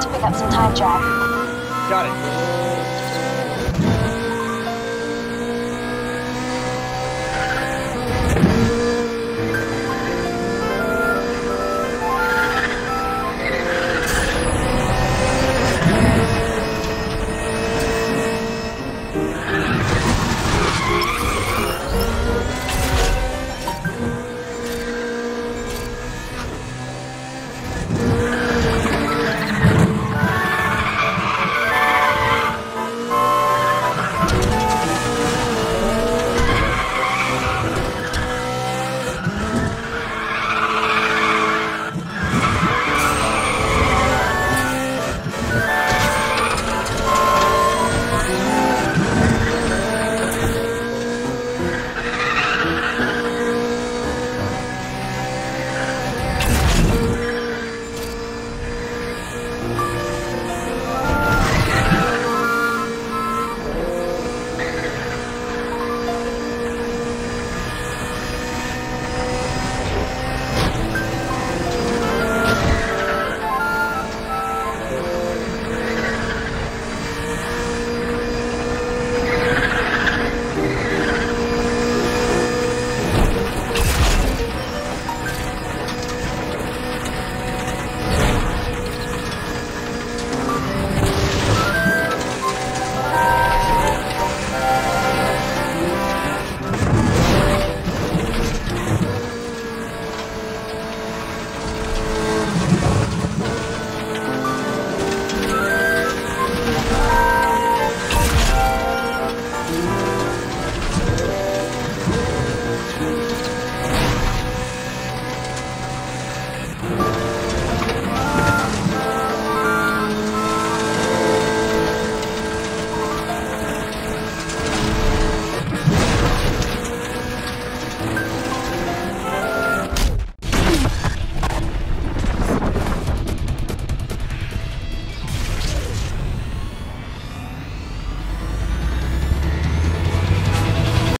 to pick up some time drive. Got it.